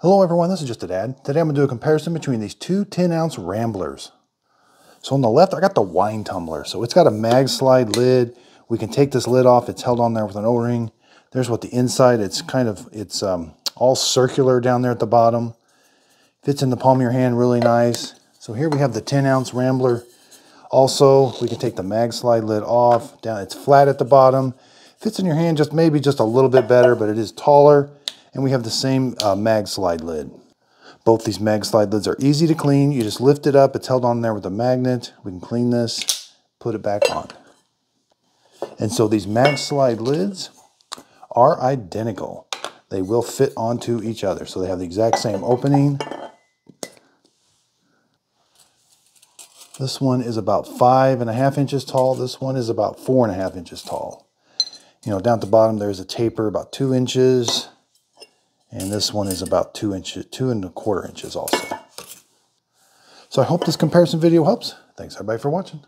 Hello everyone, this is Just a Dad. Today I'm going to do a comparison between these two 10 ounce Ramblers. So on the left I got the wine tumbler. So it's got a mag slide lid. We can take this lid off. It's held on there with an O-ring. There's what the inside, it's kind of, it's um, all circular down there at the bottom. Fits in the palm of your hand really nice. So here we have the 10 ounce Rambler. Also, we can take the mag slide lid off. Down, It's flat at the bottom. Fits in your hand just maybe just a little bit better, but it is taller and we have the same uh, mag slide lid. Both these mag slide lids are easy to clean. You just lift it up. It's held on there with a magnet. We can clean this, put it back on. And so these mag slide lids are identical. They will fit onto each other. So they have the exact same opening. This one is about five and a half inches tall. This one is about four and a half inches tall. You know, down at the bottom, there's a taper about two inches. And this one is about two inches, two and a quarter inches also. So I hope this comparison video helps. Thanks everybody for watching.